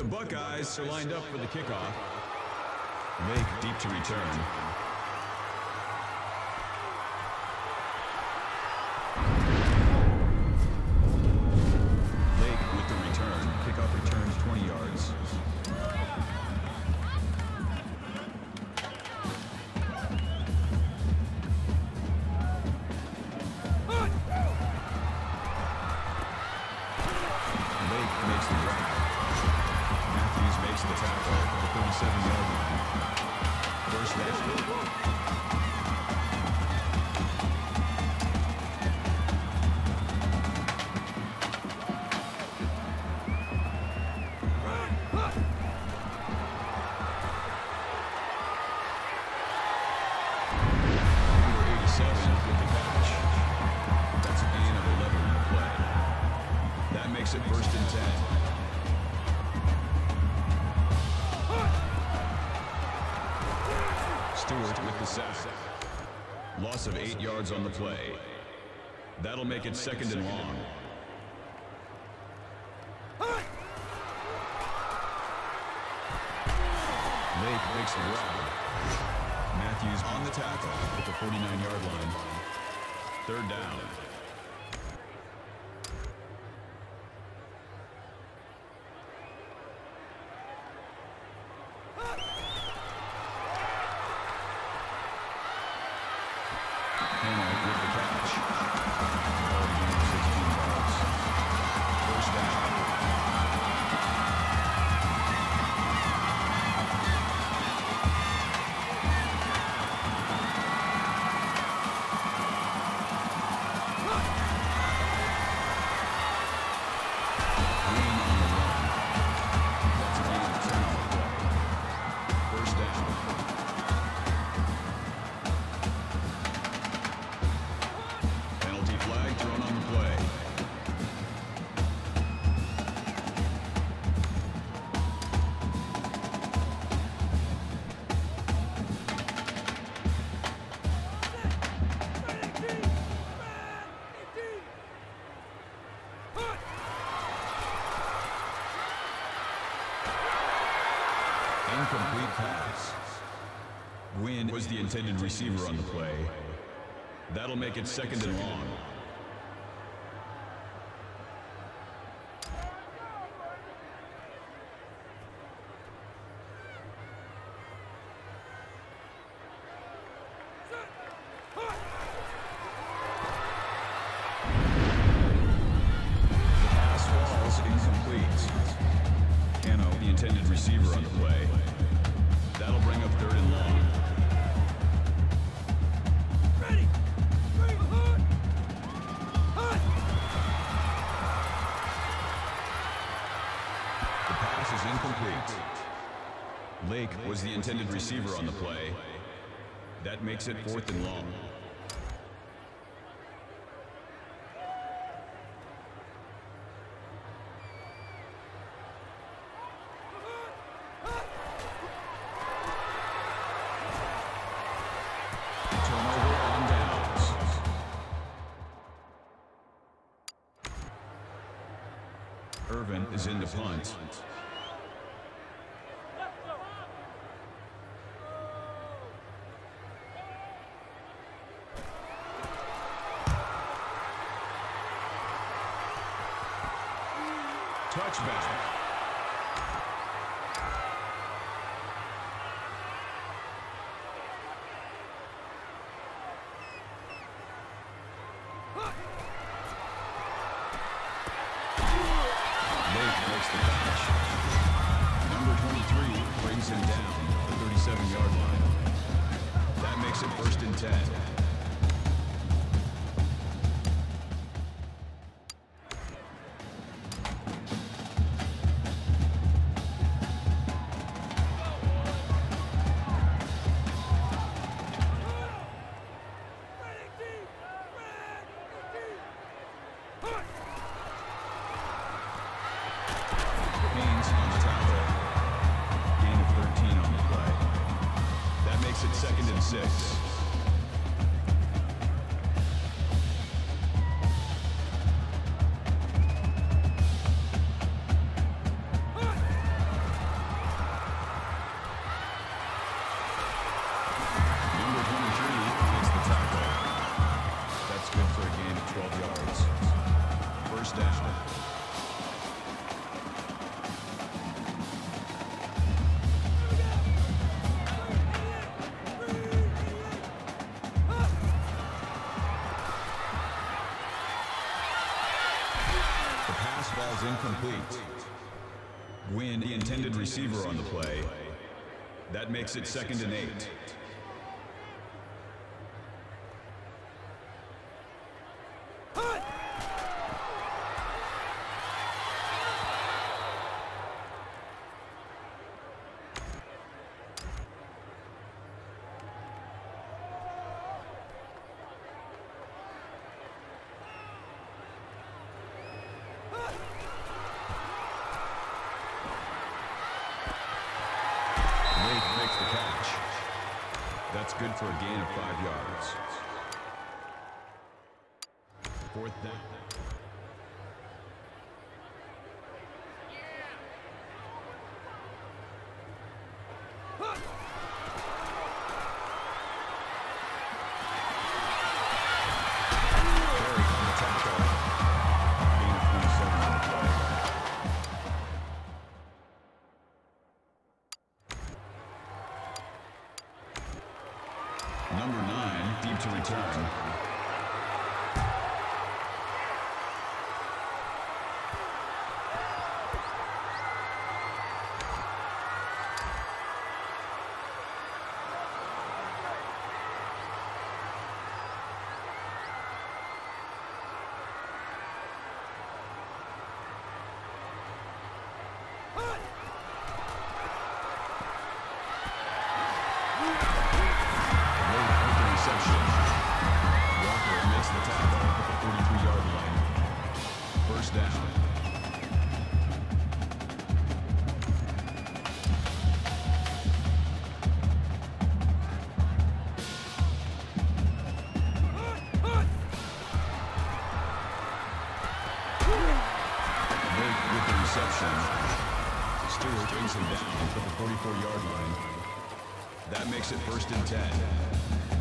The Buckeyes are lined up for the kickoff. Lake deep to return. Lake with the return. Kickoff returns 20 yards. Lake makes the grab. 27 yards. First down. Stewart with the sack. Loss of eight yards on the play. That'll make it second and long. Lake makes the grab. Matthews on the tackle at the 49-yard line. Third down. Intended receiver on the play. That'll make it second and long. Intended receiver on the play. That'll bring up third and long. Lake was the intended receiver on the play. That makes it fourth and long. Irvin is in the punt. Him down the 37-yard line. That makes it first and 10. Receiver on the play. That makes it second and eight. The. Stewart brings him down at the 44-yard line. That makes it first and 10.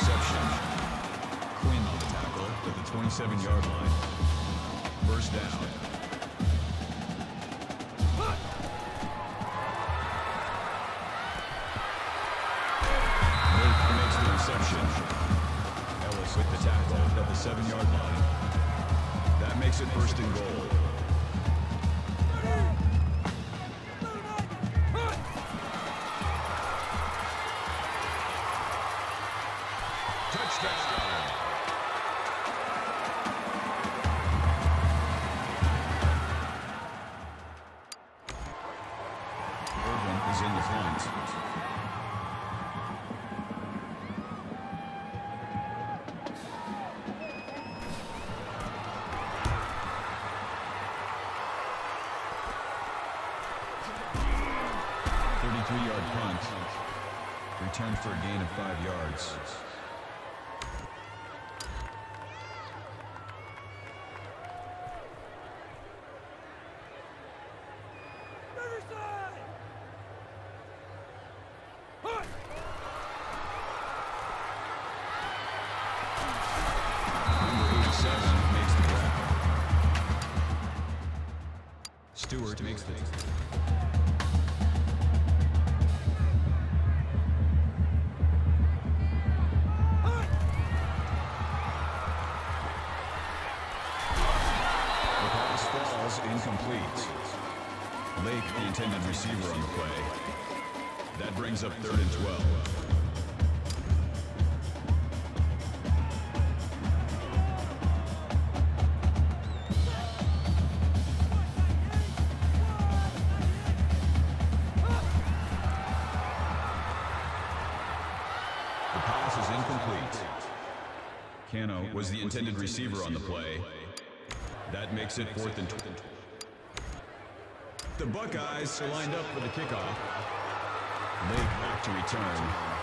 Reception. Quinn on the tackle at the 27-yard line. First down. Ellis with the tackle at the seven-yard line. That makes it first and goal. For a gain of five yards. Number 87 makes the grab. Stewart makes The receiver on the play. That brings up third and 12. The pass is incomplete. Cano was the intended receiver on the play. That makes it fourth and 12. The Buckeyes lined up for the kickoff. Lake back to return.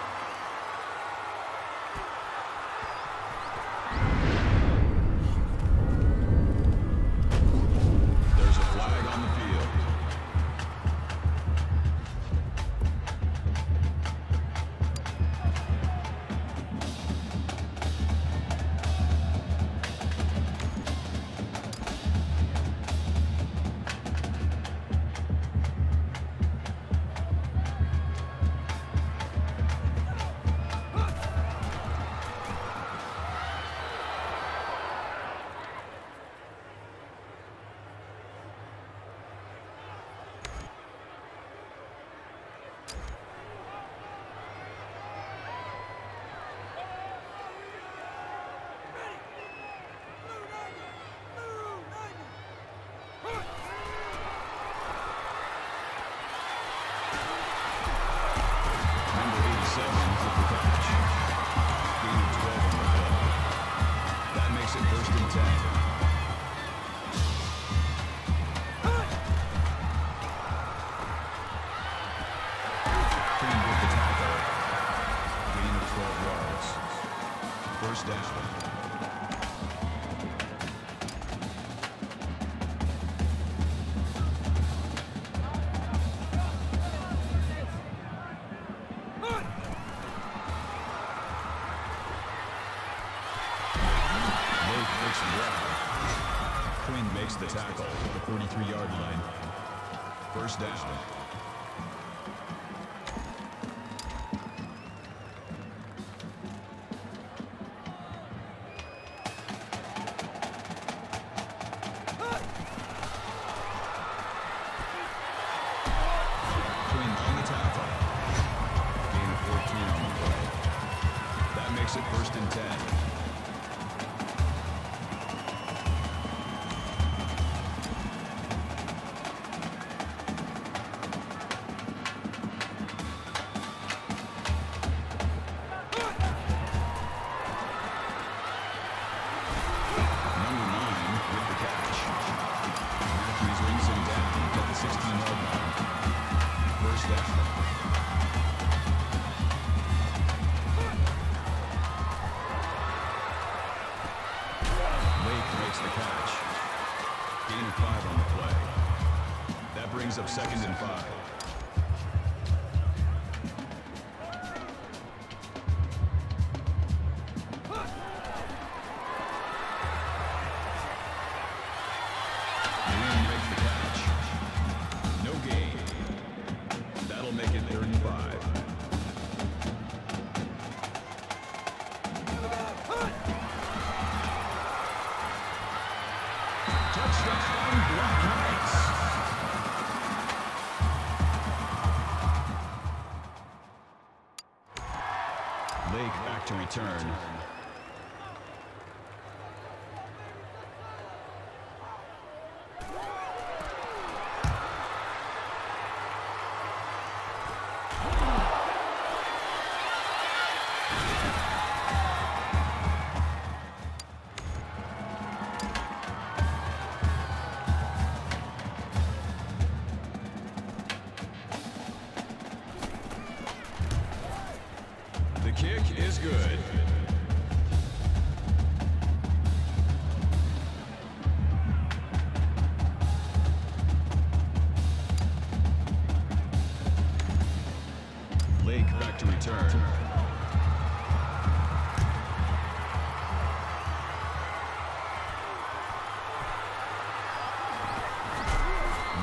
possessions at the bench. That makes it first and 10. Quinn makes the tackle at the 43-yard line. First down.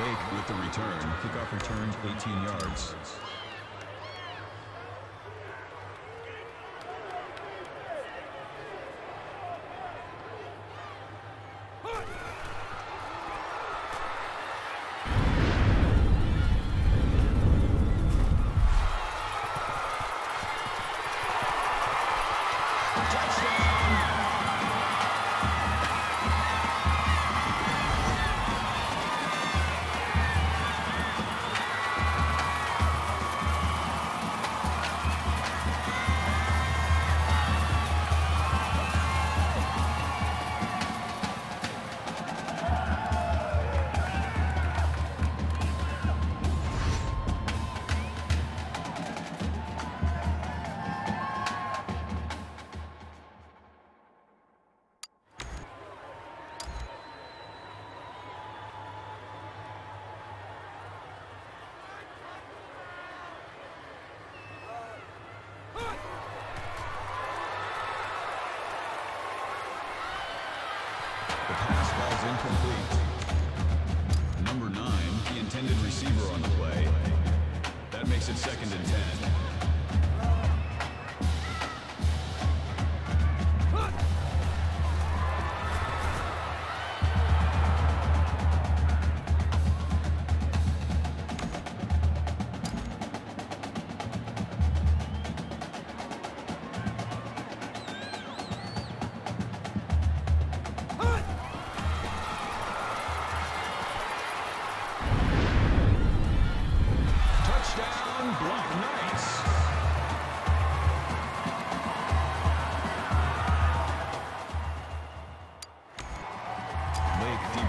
With the return. Kickoff returned 18 yards. receiver on the play. That makes it second and ten.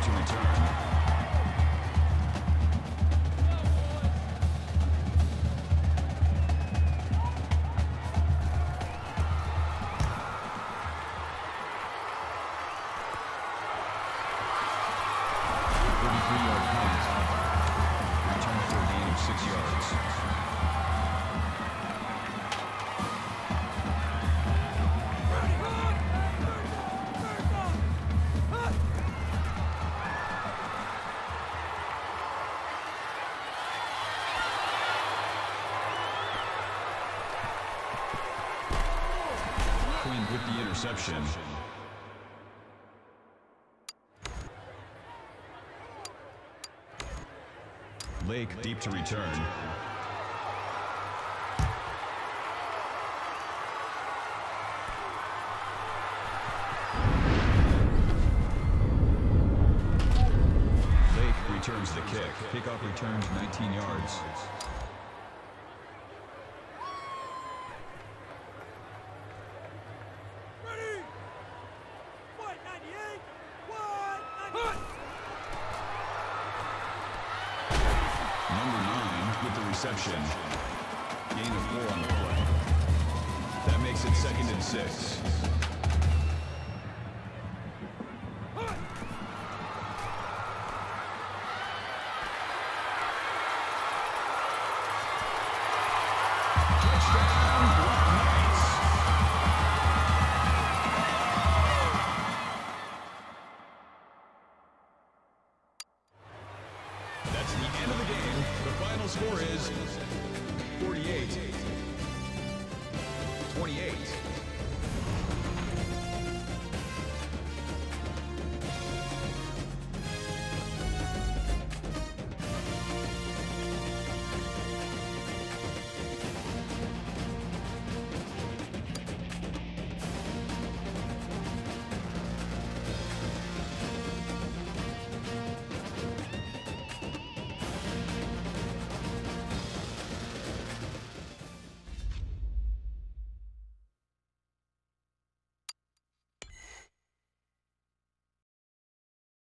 to return. Interception. Lake deep to return. Lake returns the kick. Kickoff returns 19 yards. Reception. Gain of four on the play. That makes it second and six.